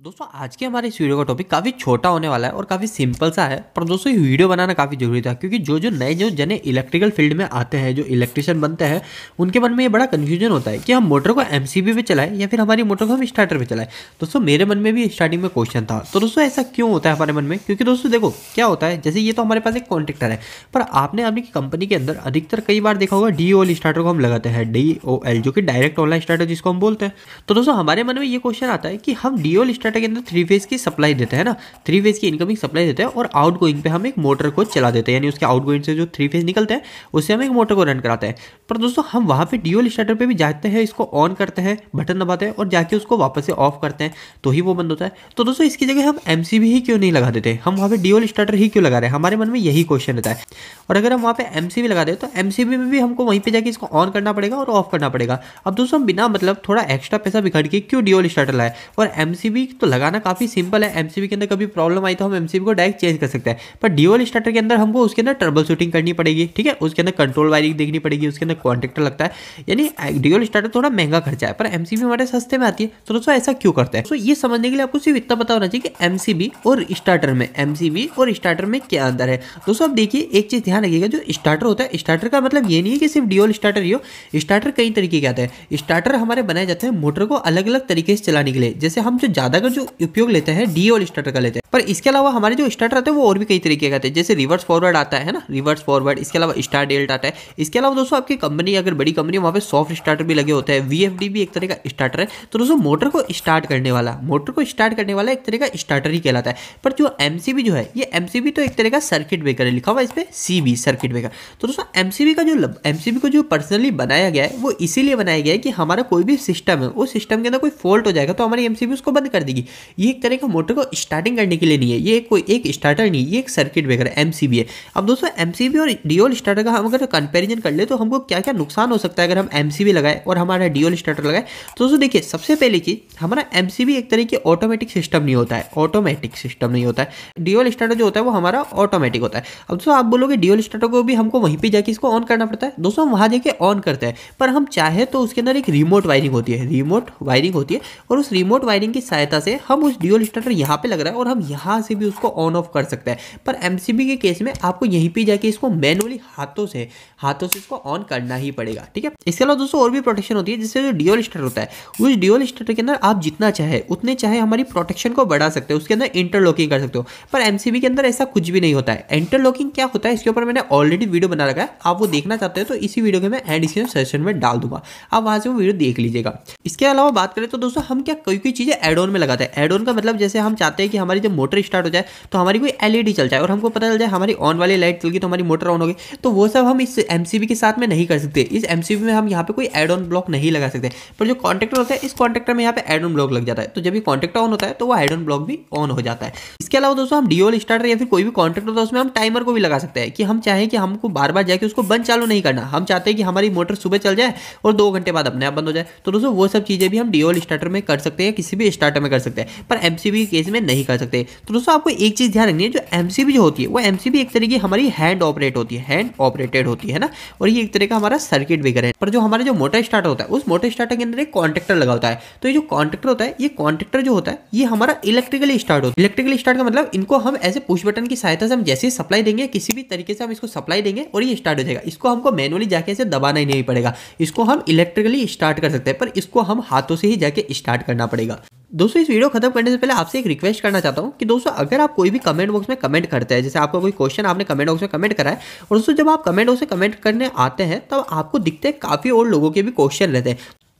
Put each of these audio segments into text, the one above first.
दोस्तों, आज के हमारे इस वीडियो का टॉपिक काफ़ी छोटा होने वाला है और काफ़ी सिंपल सा है। पर दोस्तों, ये वीडियो बनाना काफ़ी ज़रूरी था, क्योंकि जो जो नए, जो जने इलेक्ट्रिकल फ़ील्ड में आते हैं, जो इलेक्ट्रिशियन बनते हैं, उनके मन में ये बड़ा कन्फ्यूज़न होता है कि हम मोटर को एम पे चलाएँ या फिर हमारी मोटर को हम स्टार्टर पर चलाएँ। दोस्तों, मेरे मन में भी स्टार्टिंग में क्वेश्चन था। तो दोस्तों, ऐसा क्यों होता है हमारे मन में? क्योंकि दोस्तों, देखो, क्या होता है, जैसे ये तो हमारे पास एक कॉन्ट्रेक्टर है, पर आपने अपनी कंपनी के अंदर अधिकतर कई बार देखा होगा डी ओल स्टार्टर को हम लगाते हैं डी ओ एल जो कि डायरेक्ट ऑनलाइन स्टार्टर जिसको हम बोलते हैं। तो दोस्तों, हमारे मन में ये क्वेश्चन आता है कि हम डी स्टार्टर के अंदर थ्री फ़ेज़ की सप्लाई देते हैं ना? थ्री फ़ेज़ की इनकमिंग सप्लाई देते हैं और आउट गोइंग पे हम एक मोटर को चला देते हैं, यानी उसके आउट से जो थ्री फ़ेज़ निकलते हैं, उससे हम एक मोटर को रन कराते हैं। पर दोस्तों, हम वहाँ पे डीओल स्टार्टर पे भी जाते हैं, इसको ऑन करते हैं बटन दबाते हैं और जाके उसको वापस से ऑफ़ करते हैं तो ही वो बंद होता है। तो दोस्तों, इसकी जगह हम एम ही क्यों नहीं लगा देते? हम वहाँ पर डीओल स्टार्टर ही क्यों लगा रहे हैं? हमारे मन में यही क्वेश्चन रहता है। और अगर हम वहाँ पे एम लगा दे तो एमसीबी में भी हमको वहीं पर जाकर इसको ऑन करना पड़ेगा और ऑफ़ करना पड़ेगा। अब दोस्तों बिना मतलब थोड़ा एक्स्ट्रा पैसा बिखड़ के क्यों डीओल स्टार्टर लाए? और एमसीबी तो लगाना काफ़ी सिंपल है। एमसीबी के अंदर कभी प्रॉब्लम आई तो हम एमसीबी को डायरेक्ट चेंज कर सकते हैं। पर डीओल स्टार्टर के अंदर हमको उसके अंदर ट्रबल शूटिंग करनी पड़ेगी, ठीक है? उसके अंदर कंट्रोल वायरिंग देखनी पड़ेगी, उसके अंदर कॉन्ट्रेक्टर लगता है। यानी डीओल स्टार्टर थोड़ा महँगा खर्चा है, पर एमसीबी हमारे सस्ते में आती है। तो दोस्तों, ऐसा क्यों करते हैं? तो ये समझने के लिए आपको सिर्फ़ इतना पता होना चाहिए कि एमसीबी और स्टार्टर में एमसीबी और स्टार्टर में क्या अंदर है। दोस्तों, आप देखिए, एक चीज़ ध्यान रखिएगा, जो स्टार्टर होता है स्टार्टर का मतलब ये नहीं है कि सिर्फ़ डीओल स्टार्टर ही हो। स्टार्टर कई तरीके के आते हैं। स्टार्टर हमारे बनाए जाते हैं मोटर को अलग अलग तरीके से चलाने के लिए। जैसे हम जो ज़्यादा का जो उपयोग लेते हैं डीओल स्टार्टर का लेते हैं। पर इसके अलावा हमारे जो स्टार्टर आते हैं, वो और भी कई तरीके का जैसे रिवर्स फॉरवर्ड आता है ना रिवर्स फॉरवर्ड इसके अलावा स्टार डेल्ट आता है। इसके अलावा दोस्तों, आपकी कंपनी अगर बड़ी कंपनी वहाँ पे सॉफ्ट स्टार्टर भी लगे होते हैं। वी भी एक तरह का स्टार्टर है। तो दोस्तों मोटर को स्टार्ट करने वाला मोटर को स्टार्ट करने वाला एक तरह का स्टार्टर ही कहलाता है। पर जो एम जो है, ये एम तो एक तरह का सर्किट ब्रेकर है, लिखा हुआ इस पर सी सर्किट ब्रेकर तो दोस्तों एम का जो एम को जो पर्सनली बनाया गया है, वो इसीलिए बनाया गया है कि हमारा कोई भी सिस्टम है वो सिस्टम के अंदर कोई फॉल्ट हो जाएगा तो हमारी एम उसको बंद कर देगी ये एक तरह का मोटर को स्टार्टिंग करने के लिए नहीं है। ये कोई एक स्टार्टर नहीं, ये एक सर्किट ब्रेकर एम है। अब दोस्तों एमसीबी और डिओल स्टार्टर का हम अगर कंपेरिजन कर ले तो हमको क्या क्या नुकसान हो सकता है अगर हम एम लगाए और हमारा डिओल स्टार्टर लगाए? तो दोस्तों, देखिए, सबसे पहली चीज़ हमारा एम एक तरह की ऑटोमेटिक सिस्टम नहीं होता है। ऑटोमेटिक सिस्टम नहीं होता है। डिओल स्टार्टर जो होता है, वो हमारा ऑटोमेटिक होता है। अब दोस्तों, आप बोलोगे डिओल स्टार्टर को भी हमको वहीं पर जाके इसको ऑन करना पड़ता है। दोस्तों वहाँ जाके ऑन करते हैं। पर हम चाहे तो उसके अंदर एक रिमोट वायरिंग होती है। रिमोट वायरिंग होती है और उस रिमोट वायरिंग की सहायता से हम उस डिओल स्टार्टर यहाँ पे लग रहा है और हम यहाँ से भी उसको ऑन ऑफ़ कर सकते हैं। पर एमसीबी के केस में आपको यहीं पर जाके इसको मैनुअली हाथों से हाथों से इसको ऑन करना ही पड़ेगा, ठीक है? इसके अलावा दोस्तों और भी प्रोटेक्शन होती है जिससे जो डिओल स्टार्टर होता है, उस डिओल स्टार्टर के अंदर आप जितना चाहे, उतने चाहे हमारी प्रोटेक्शन को बढ़ा सकते हो, उसके अंदर इंटरलॉकिंग कर सकते हो। पर एमसीबी के अंदर ऐसा कुछ भी नहीं होता है। इंटरलॉकिंग क्या होता है? इसके ऊपर मैंने ऑलरेडी वीडियो बना रखा है। आप वो देखना चाहते हैं तो इसी वीडियो के मैं एंड इसके सेशन में डाल दूँगा। आप वहाँ से वो वीडियो देख लीजिएगा। इसके अलावा बात करें तो दोस्तों हम क्या कोई कोई चीज़ें एड ऑन में लगाते हैं। एड ऑन का मतलब जैसे हम चाहते हैं कि हमारी जब मोटर स्टार्ट हो जाए तो हमारी कोई एलईडी चल जाए और हमको पता चल जाए हमारी ऑन वाली लाइट चल गई तो हमारी मोटर ऑन होगी तो वो सब हम इस एमसीबी के साथ में नहीं कर सकते। इस एमसीबी में हम यहाँ पे कोई एड ऑन ब्लॉक नहीं लगा सकते। पर जो कॉन्ट्रेक्टर होता है, इस कॉन्ट्रेक्टर में यहाँ पे एड ऑन ब्लॉक लग जाता है। तो जब ये ऑन होता है तो वो एड ऑन ब्लॉक भी ऑन हो जाता है। इसके अलावा दोस्तों, हम डीओल स्टार्टर या फिर कोई भी कॉन्ट्रेक्टर होता है, उसमें हम टाइमर को भी लगा सकते हैं कि हम चाहें कि हमको बार बार जाके उसको बंद चालू नहीं करना। हम चाहते हैं कि हमारी मोटर सुबह चल जाए और दो घंटे बाद अपने आप बंद हो जाए। तो दोस्तों, वो सब चीज़ें भी हम डीओल स्टार्टर में कर सकते हैं, किसी भी स्टार्टर में कर सकते हैं। पर एमसीबी के केस में नहीं कर सकते। तो दोस्तों, आपको एक चीज़ ध्यान रखनी है, जो एमसीबी जो होती है, वो एमसीबी एक तरीके हमारी हैंड ऑपरेट होती है हैंड ऑपरेटेड होती है ना? और ये एक तरह का हमारा सर्किट ब्रेकर है। पर जो हमारा जो मोटर स्टार्ट होता है, उस मोटर स्टार्टर के अंदर एक कॉन्ट्रेक्टर लगा होता है। तो ये जो कॉन्ट्रेक्टर होता है, ये कॉन्ट्रेक्टर जो होता है, ये हमारा इलेक्ट्रिकली स्टार्ट होता है। इलेक्ट्रिकली स्टार्ट का मतलब इनको हम ऐसे पुश बटन की सहायता से हम जैसे सप्लाई देंगे, किसी भी तरीके से हम इसको सप्लाई देंगे और ये स्टार्ट हो जाएगा। इसको हमको मैनुअली जाके ऐसे दबाना ही नहीं पड़ेगा। इसको हम इलेक्ट्रिकली स्टार्ट कर सकते हैं, पर इसको हम हाथों से ही जाके स्टार्ट करना पड़ेगा। दोस्तों, इस वीडियो खत्म करने से पहले आपसे एक रिक्वेस्ट करना चाहता हूँ कि दोस्तों, अगर आप कोई भी कमेंट बॉक्स में कमेंट करते हैं, जैसे आपका कोई क्वेश्चन आपने कमेंट बॉक्स में कमेंट करा है, और दोस्तों, जब आप कमेंट बॉक्स में कमेंट करने आते हैं, तब आपको दिखते हैं काफ़ी और लोगों के भी क्वेश्चन रहते हैं।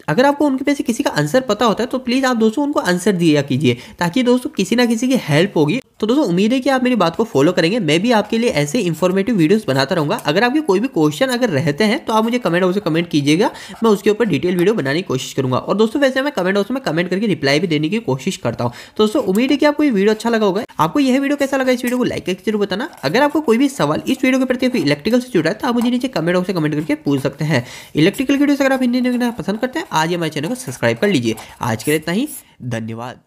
अगर आपको उनके पैसे किसी का आंसर पता होता है तो प्लीज़ आप दोस्तों, उनको आंसर दिया कीजिए, ताकि दोस्तों, किसी ना किसी की हेल्प होगी। तो दोस्तों, उम्मीद है कि आप मेरी बात को फॉलो करेंगे। मैं भी आपके लिए ऐसे इन्फॉर्मेटिव वीडियोस बनाता रहूँगा। अगर आपके कोई भी क्वेश्चन अगर रहते हैं तो आप मुझे कमेंट हाउस में कमेंट कीजिएगा। मैं उसके ऊपर डिटेल वीडियो बनाने की कोशिश करूँगा। और दोस्तों, वैसे मैं कमेंट हाउस में कमेंट करके रिप्लाई भी देने की कोशिश करता हूँ। तो दोस्तों, उम्मीद है कि आपको ये वीडियो अच्छा लगा होगा। आपको यह वीडियो कैसा लगा, इस वीडियो को लाइक करके ज़रूर बताना। अगर आपको कोई भी सवाल इस वीडियो के प्रति इलेक्ट्रिकल से जुड़ा है तो आप मुझे नीचे कमेंट बॉक्स में कमेंट करके पूछ सकते हैं। इलेक्ट्रिकल वीडियो अगर आप हिंदी पसंद करते हैं, आज हमारे चैनल को सब्सक्राइब कर लीजिए। आज के लिए इतना ही। धन्यवाद।